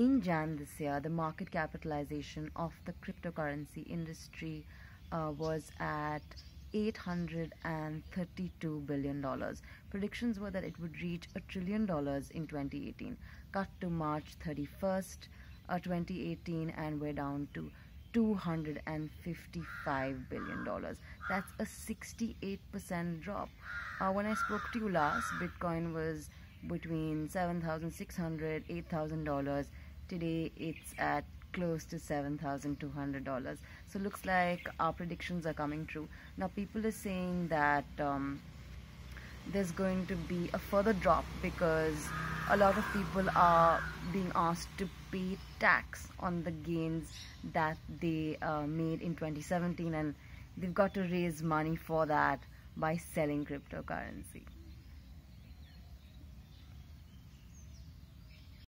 in Jan this year, the market capitalization of the cryptocurrency industry uh, was at 832 billion dollars. Predictions were that it would reach a trillion dollars in 2018. Cut to March 31st, uh, 2018, and we're down to 255 billion dollars. That's a 68% drop. Uh, when I spoke to you last, Bitcoin was between 7,600 8,000 dollars. Today it's at close to $7,200. So looks like our predictions are coming true. Now people are saying that um, there's going to be a further drop because a lot of people are being asked to pay tax on the gains that they uh, made in 2017 and they've got to raise money for that by selling cryptocurrency.